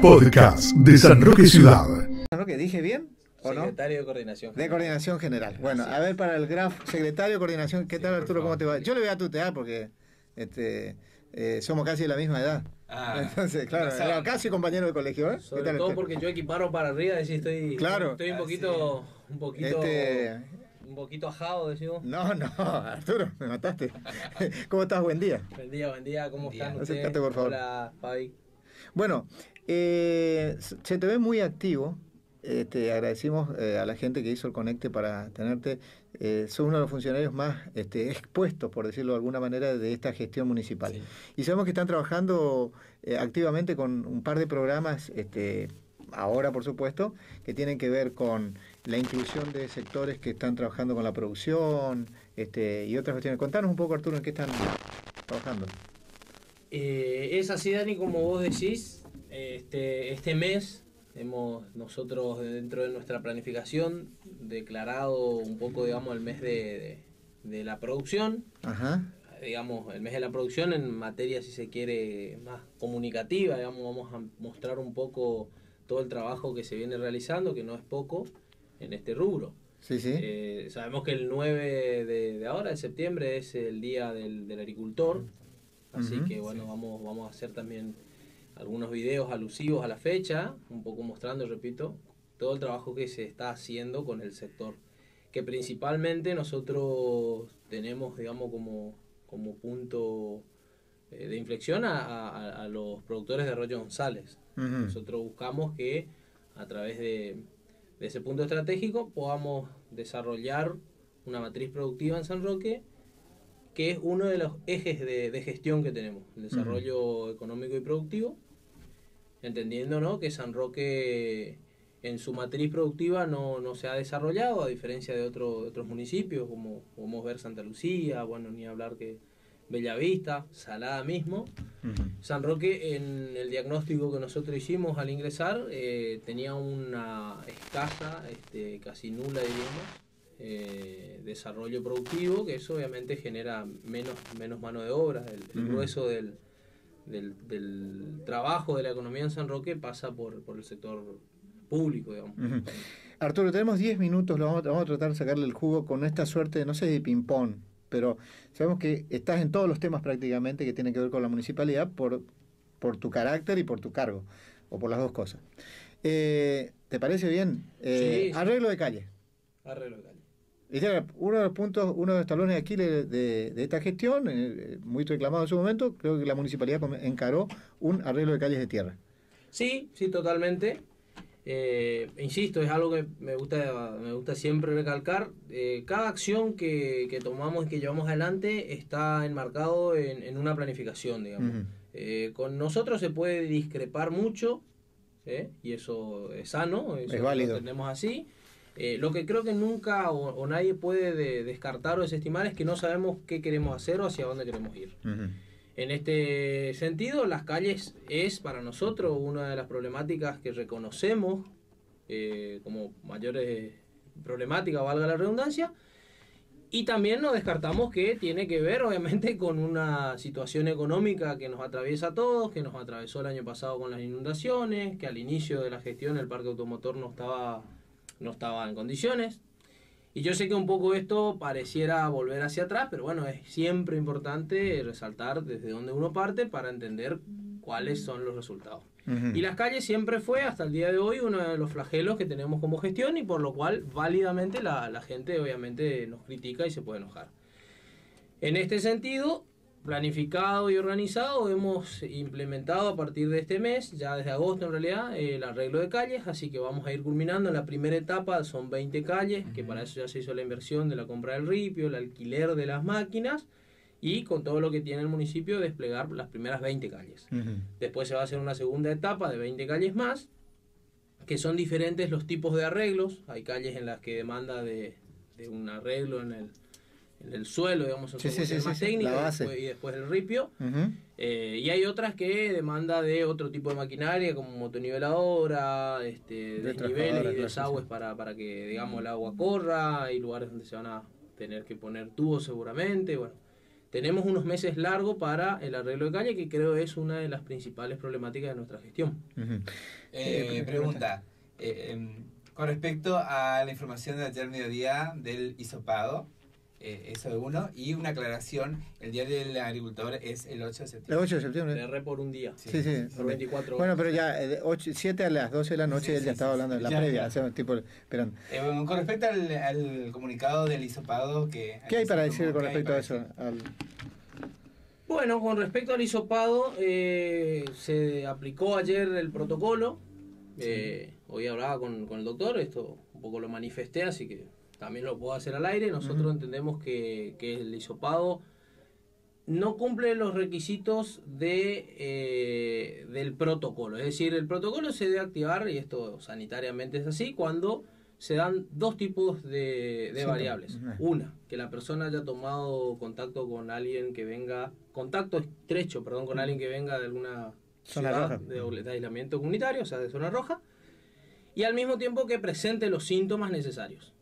Podcast de San Roque Ciudad. ¿No que dije bien? ¿O no? Secretario de Coordinación. De coordinación general. Bueno, a ver para el graf, secretario de coordinación, ¿qué tal Arturo? ¿Cómo te va? Yo le voy a tutear porque este, eh, somos casi de la misma edad. Ah, Entonces, claro, era casi compañero de colegio, ¿eh? ¿Qué Sobre tal todo porque yo equiparo para arriba, decir estoy, Claro. estoy un poquito, un poquito, Este, un poquito ajado, decimos. no, no, Arturo, me mataste. ¿Cómo estás? Buen día. Buen día, buen día, ¿cómo están ustedes? Acércate, por favor. Hola, Fabi. Bueno, eh, se te ve muy activo. Eh, te agradecimos eh, a la gente que hizo el conecte para tenerte. Eh, sos uno de los funcionarios más este, expuestos, por decirlo de alguna manera, de esta gestión municipal. Sí. Y sabemos que están trabajando eh, activamente con un par de programas, este, ahora por supuesto, que tienen que ver con la inclusión de sectores que están trabajando con la producción este, y otras cuestiones. Contanos un poco, Arturo, en qué están trabajando. Eh, es así, Dani, como vos decís, este, este mes hemos nosotros dentro de nuestra planificación declarado un poco, digamos, el mes de, de- de la producción, Ajá. digamos, el mes de la producción en materia, si se quiere, más comunicativa, digamos, vamos a mostrar un poco todo el trabajo que se viene realizando, que no es poco, en este rubro. Sí, sí. Eh, sabemos que el 9 de, de ahora, de septiembre, es el Día del, del Agricultor, así Ujú. que bueno, vamos, vamos a hacer también algunos videos alusivos a la fecha, un poco mostrando, repito, todo el trabajo que se está haciendo con el sector, que principalmente nosotros tenemos, digamos, como, como punto eh, de inflexión a, a- a los productores de Arroyo González. Ujú. Nosotros buscamos que a través de, de ese punto estratégico podamos desarrollar una matriz productiva en San Roque, que es uno de los ejes de, de gestión que tenemos, el desarrollo económico y productivo, entendiendo ¿no? que San Roque en su matriz productiva no, no se ha desarrollado, a diferencia de, otro- de otros municipios, como podemos ver Santa Lucía, bueno, ni hablar que Bellavista, Salada mismo. San Roque, en el diagnóstico que nosotros hicimos al ingresar, eh, tenía una escasa, este, casi nula, diríamos, eh, desarrollo productivo, que eso obviamente genera menos, menos mano de obra. El, el grueso del, del, del trabajo de la economía en San Roque pasa por, por el sector público, digamos. Arturo, tenemos 10 minutos, lo vamos, a- vamos a tratar de sacarle el jugo con esta suerte, no sé de ping-pong, pero sabemos que estás en todos los temas prácticamente que tienen que ver con la municipalidad por, por tu carácter y por tu cargo, o por las dos cosas. Eh, ¿Te parece bien? Eh, Sí, sí. Arreglo de calle. Arreglo de calle. Este uno de los puntos, uno de los talones de Aquiles de, de esta gestión, eh, muy reclamado en su momento, creo que la municipalidad encaró un arreglo de calles de tierra. Sí, sí, totalmente. Eh, insisto, es algo que me gusta, me gusta siempre recalcar. Eh, cada acción que, que tomamos y que llevamos adelante está enmarcado en, en una planificación, digamos. Eh, con nosotros se puede discrepar mucho, ¿eh? y eso es sano, eso Es válido. lo tenemos así. Eh, lo que creo que nunca o, o nadie puede de- descartar o desestimar es que no sabemos qué queremos hacer o hacia dónde queremos ir. En este sentido, las calles es para nosotros una de las problemáticas que reconocemos eh, como mayores problemáticas, valga la redundancia, y también nos descartamos que tiene que ver, obviamente, con una situación económica que nos atraviesa a todos, que nos atravesó el año pasado con las inundaciones, que al inicio de la gestión el parque automotor no estaba, no estaba en condiciones. Y yo sé que un poco esto pareciera volver hacia atrás, pero bueno, es siempre importante resaltar desde dónde uno parte para entender cuáles son los resultados. Y las calles siempre fue, hasta el día de hoy, uno de los flagelos que tenemos como gestión y por lo cual válidamente la, la gente obviamente nos critica y se puede enojar. En este sentido, planificado y organizado, hemos implementado a partir de este mes, ya desde agosto en realidad, el arreglo de calles, así que vamos a ir culminando. En la primera etapa son 20 calles, que para eso ya se hizo la inversión de la compra del ripio, el alquiler de las máquinas y con todo lo que tiene el municipio desplegar las primeras 20 calles. Después se va a hacer una segunda etapa de 20 calles más, que son diferentes los tipos de arreglos. Hay calles en las que demanda de, de un arreglo en el, el suelo, digamos, son Sí, sí, sí, más la y base. después- y después el ripio. Eh, y hay otras que demanda de otro tipo de maquinaria, como motoniveladora, este, Retroexcavadora, desniveles y desagües sí. para, para que, digamos, el agua corra. Hay lugares donde se van a tener que poner tubos seguramente. Bueno, tenemos unos meses largos para el arreglo de calle, que creo es una de las principales problemáticas de nuestra gestión. Uh eh, pregunta, eh, em, con respecto a la información de ayer mediodía del hisopado, eh, eso de uno, y una aclaración, el Día del Agricultor es el 8 de septiembre. El 8 de septiembre. Le re por un día. Sí, sí. Por 24 horas. Bueno, pero ya, de 8, 7 a las 12 de la noche Sí, él sí, ya sí, estaba sí. hablando de la Ya, previa, ya. o sea, tipo, esperando. Eh, bueno, con respecto al, al comunicado del hisopado que... ¿Qué hay para decir con ¿qué hay respecto a eso? Al- Bueno, con respecto al hisopado, eh, se aplicó ayer el protocolo. Eh, hoy hablaba con, con el doctor, esto un poco lo manifesté, así que también lo puedo hacer al aire. Nosotros entendemos que, que el hisopado no cumple los requisitos de, eh, del protocolo. Es decir, el protocolo se debe activar, y esto sanitariamente es así, cuando se dan dos tipos de, de Sí, variables. Una, que la persona haya tomado contacto con alguien que venga, contacto estrecho, perdón, con alguien que venga de alguna Zona ciudad roja. de, de aislamiento comunitario, o sea, de zona roja, y al mismo tiempo que presente los síntomas necesarios.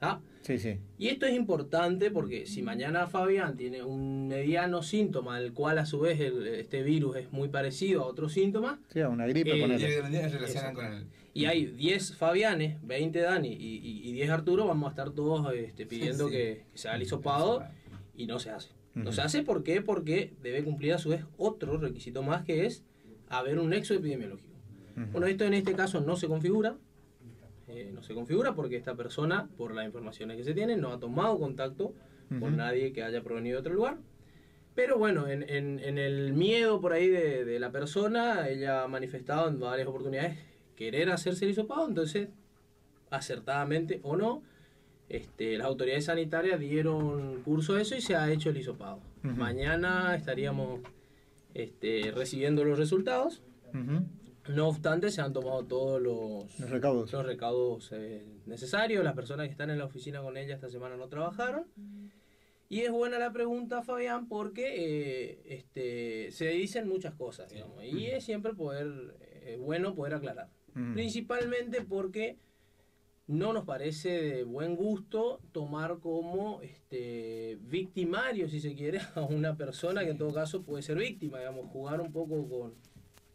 ¿Ah? Sí, sí. Y esto es importante porque si mañana Fabián tiene un mediano síntoma, el cual a su vez el- este virus es muy parecido a otros síntomas, Sí, a una gripe, Eh, con el... y hay 10 Fabianes, 20 Dani y, y- y 10 Arturo, vamos a estar todos este, pidiendo sí. Que, que se haga el hisopado y no se hace. No se hace ¿por qué? porque debe cumplir a su vez otro requisito más que es haber un nexo epidemiológico. Bueno, esto en este caso no se configura. Eh, no se configura porque esta persona, por las informaciones que se tienen, no ha tomado contacto con nadie que haya provenido de otro lugar. Pero bueno, en, en- en el miedo por ahí de, de la persona, ella ha manifestado en varias oportunidades querer hacerse el hisopado, entonces, acertadamente o no, este, las autoridades sanitarias dieron curso a eso y se ha hecho el hisopado. Mañana estaríamos este, recibiendo los resultados. No obstante, se han tomado todos los, Los recaudos. los recaudos eh, necesarios. Las personas que están en la oficina con ella esta semana no trabajaron. Y es buena la pregunta, Fabián, porque eh, este, se dicen muchas cosas, digamos, y es siempre poder, eh, bueno poder aclarar. Ujú. Principalmente porque no nos parece de buen gusto tomar como este, victimario, si se quiere, a una persona que en todo caso puede ser víctima, digamos, jugar un poco con,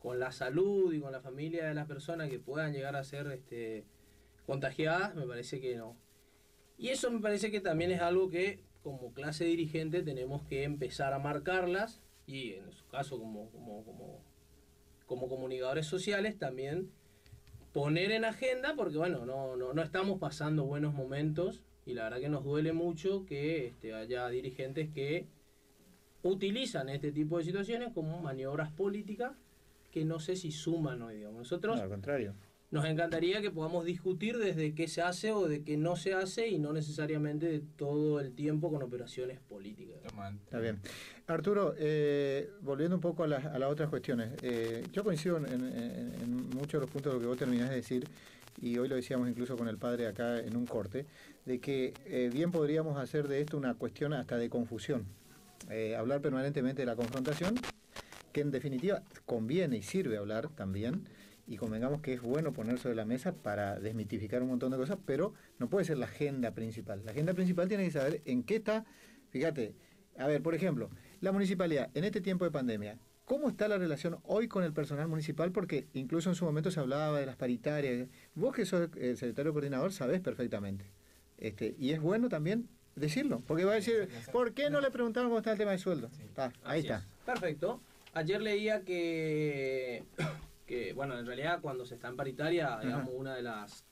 con la salud y con la familia de las personas que puedan llegar a ser este, contagiadas, me parece que no. Y eso me parece que también es algo que como clase dirigente tenemos que empezar a marcarlas y en su caso como, como, como, comunicadores sociales también poner en agenda porque bueno, no, no, no estamos pasando buenos momentos y la verdad que nos duele mucho que este, haya dirigentes que utilizan este tipo de situaciones como maniobras políticas que no sé si suman hoy, digamos. Nosotros No, al contrario. nos encantaría que podamos discutir desde qué se hace o de qué no se hace y no necesariamente de todo el tiempo con operaciones políticas. Está bien. Arturo, eh, volviendo un poco a, las a las otras cuestiones, eh, yo coincido en, en- en muchos de los puntos de lo que vos terminás de decir, y hoy lo decíamos incluso con el padre acá en un corte, de que eh, bien podríamos hacer de esto una cuestión hasta de confusión. Eh, hablar permanentemente de la confrontación, que en definitiva conviene y sirve hablar también, y convengamos que es bueno poner sobre la mesa para desmitificar un montón de cosas, pero no puede ser la agenda principal. La agenda principal tiene que saber en qué está, fíjate, a ver, por ejemplo, la municipalidad en este tiempo de pandemia, ¿cómo está la relación hoy con el personal municipal? Porque incluso en su momento se hablaba de las paritarias. Vos que sos el secretario coordinador sabés perfectamente. Este, y es bueno también decirlo, porque va a decir, ¿por qué no le preguntaron cómo está el tema del sueldo? Está, ahí Así está. es. Perfecto. Ayer leía que, que, bueno, en realidad cuando se está en paritaria, digamos, una de las,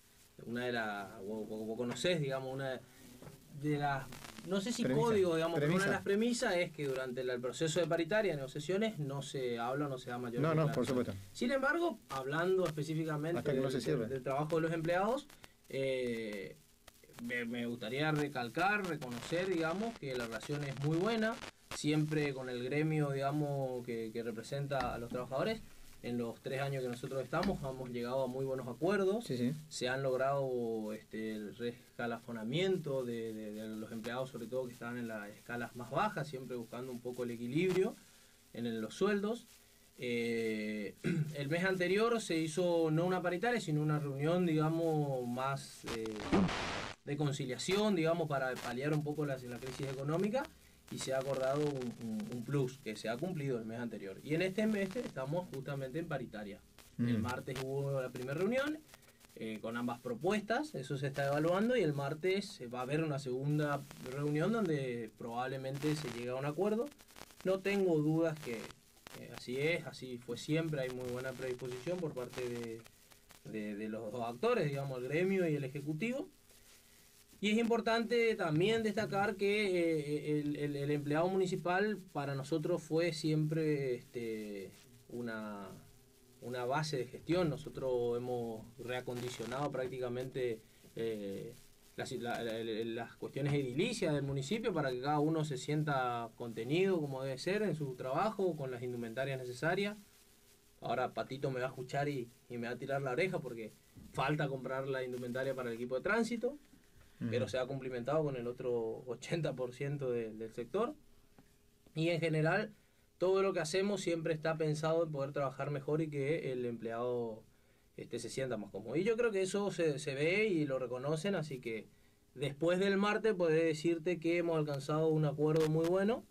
una de las, vos conocés, digamos, una de las, no sé si Premisa. código, digamos, pero una de las premisas es que durante el proceso de paritaria, negociaciones, no se habla, no se da mayor No, no, por supuesto. Sin embargo, hablando específicamente no del, trabajo de los empleados, eh, me, me gustaría recalcar, reconocer, digamos, que la relación es muy buena, siempre con el gremio, digamos, que, que representa a los trabajadores. En los tres años que nosotros estamos, hemos llegado a muy buenos acuerdos. Sí, sí. Se han logrado este, el rescalafonamiento de, de- de los empleados, sobre todo que estaban en las escalas más bajas, siempre buscando un poco el equilibrio en el- los sueldos. Eh, el mes anterior se hizo no una paritaria, sino una reunión, digamos, más eh, de conciliación, digamos, para paliar un poco la, la crisis económica. Y se ha acordado un, plus que se ha cumplido el mes anterior. Y en este mes estamos justamente en paritaria. El martes hubo la primera reunión eh, con ambas propuestas, eso se está evaluando y el martes va a haber una segunda reunión donde probablemente se llegue a un acuerdo. No tengo dudas que así es, así fue siempre, hay muy buena predisposición por parte de, de los dos actores, digamos, el gremio y el ejecutivo. Y es importante también destacar que eh, el, empleado municipal para nosotros fue siempre este, una, una base de gestión. Nosotros hemos reacondicionado prácticamente eh, las, cuestiones edilicias del municipio para que cada uno se sienta contenido como debe ser en su trabajo, con las indumentarias necesarias. Ahora Patito me va a escuchar y, y me va a tirar la oreja porque falta comprar la indumentaria para el equipo de tránsito pero se ha cumplimentado con el otro 80% del sector. Y en general, todo lo que hacemos siempre está pensado en poder trabajar mejor y que el empleado este, se sienta más cómodo. Y yo creo que eso se, se ve y lo reconocen, así que después del martes podré decirte que hemos alcanzado un acuerdo muy bueno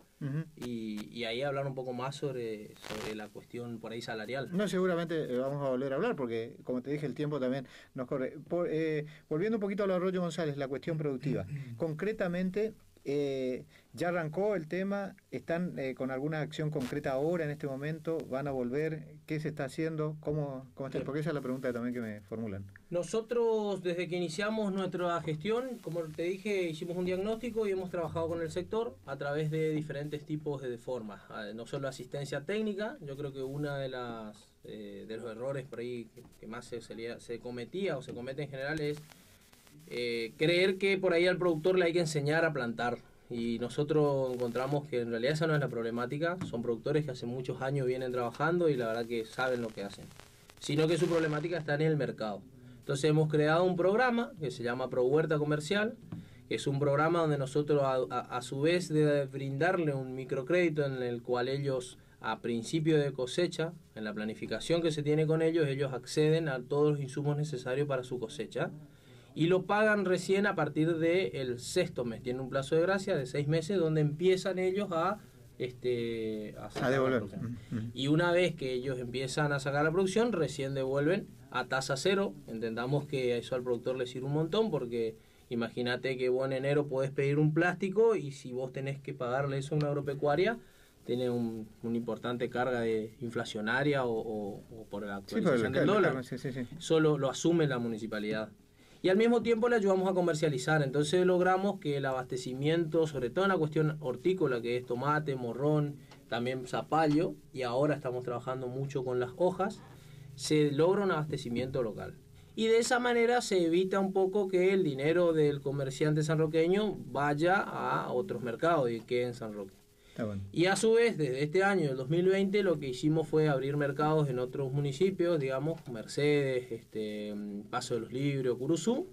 y, ahí hablar un poco más sobre, sobre la cuestión por ahí salarial. No, seguramente eh, vamos a volver a hablar porque, como te dije, el tiempo también nos corre. Eh, volviendo un poquito a lo Arroyo González, la cuestión productiva. Concretamente, eh, ¿Ya arrancó el tema? ¿Están eh, con alguna acción concreta ahora en este momento? ¿Van a volver? ¿Qué se está haciendo? ¿Cómo, cómo está? Porque esa es la pregunta también que me formulan. Nosotros, desde que iniciamos nuestra gestión, como te dije, hicimos un diagnóstico y hemos trabajado con el sector a través de diferentes tipos de formas. Ah, no solo asistencia técnica, yo creo que una de las eh, de los errores por ahí que, más se, se cometía o se comete en general es eh, creer que por ahí al productor le hay que enseñar a plantar. Y nosotros encontramos que en realidad esa no es la problemática. Son productores que hace muchos años vienen trabajando y la verdad que saben lo que hacen. Sino que su problemática está en el mercado. Entonces hemos creado un programa que se llama Pro Huerta Comercial, es un programa donde nosotros a, su vez de brindarle un microcrédito en el cual ellos a principio de cosecha, en la planificación que se tiene con ellos, ellos acceden a todos los insumos necesarios para su cosecha y lo pagan recién a partir del sexto mes. Tienen un plazo de gracia de seis meses donde empiezan ellos a, este, a, devolver. Y una vez que ellos empiezan a sacar la producción, recién devuelven a tasa cero. Entendamos que eso al productor le sirve un montón porque imagínate que vos en enero podés pedir un plástico y si vos tenés que pagarle eso a una agropecuaria, tiene un, una importante carga de inflacionaria o, por la actualización del dólar. Solo lo asume la municipalidad y al mismo tiempo le ayudamos a comercializar. Entonces logramos que el abastecimiento, sobre todo en la cuestión hortícola, que es tomate, morrón, también zapallo, y ahora estamos trabajando mucho con las hojas, se logra un abastecimiento local. Y de esa manera se evita un poco que el dinero del comerciante sanroqueño vaya a otros mercados y quede en San Roque. Y a su vez, desde este año, el 2020, lo que hicimos fue abrir mercados en otros municipios, digamos, Mercedes, este, Paso de los Libres, Curuzú.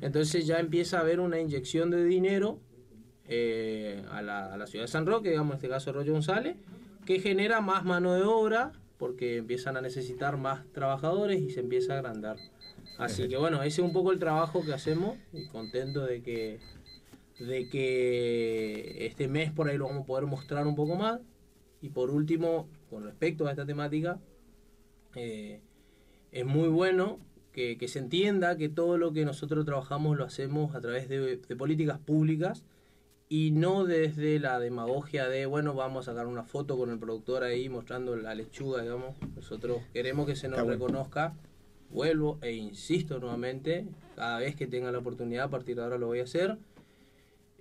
Entonces ya empieza a haber una inyección de dinero eh, a, la, a, la, ciudad de San Roque, digamos, en este caso Arroyo González, que genera más mano de obra porque empiezan a necesitar más trabajadores y se empieza a agrandar. Así que bueno, ese es un poco el trabajo que hacemos y contento de que de que este mes por ahí lo vamos a poder mostrar un poco más. Y por último, con respecto a esta temática, eh, es muy bueno que, se entienda que todo lo que nosotros trabajamos lo hacemos a través de, políticas públicas y no desde la demagogia de, bueno, vamos a sacar una foto con el productor ahí mostrando la lechuga, digamos. Nosotros queremos que se nos reconozca, vuelvo e insisto nuevamente, cada vez que tenga la oportunidad, a partir de ahora lo voy a hacer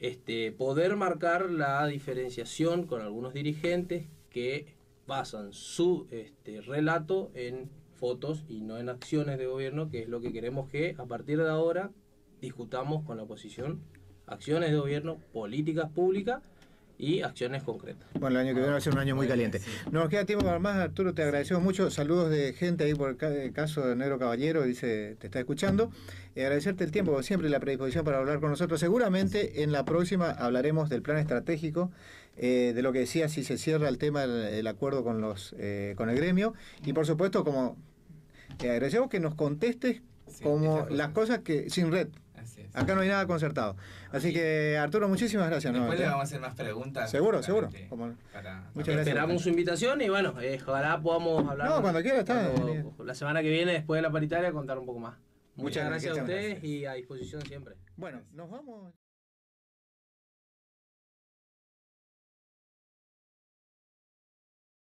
este, poder marcar la diferenciación con algunos dirigentes que basan su este, relato en fotos y no en acciones de gobierno, que es lo que queremos que a partir de ahora discutamos con la oposición, acciones de gobierno, políticas públicas y acciones concretas. Bueno, el año que viene va a ser un año muy caliente. Nos queda tiempo para más, Arturo, te agradecemos mucho. Saludos de gente ahí por el caso de Negro Caballero, dice, te está escuchando. Agradecerte el tiempo, como siempre, la predisposición para hablar con nosotros. Seguramente en la próxima hablaremos del plan estratégico, eh, de lo que decía, si se cierra el tema del acuerdo con, los, eh, con el gremio. Y por supuesto, como agradecemos que nos contestes como las cosas que, sin red, Así es. Acá no hay nada concertado. Así que, Arturo, muchísimas gracias. Después le vamos a hacer más preguntas. Seguro, seguro. Como- para- Muchas gracias. Esperamos su invitación y bueno, eh, ojalá podamos hablar. No, cuando quiera está. cuando- la semana que viene, después de la paritaria, contar un poco más. Muchas Muchas gracias a gracias. ustedes y a disposición siempre. Bueno, nos vamos.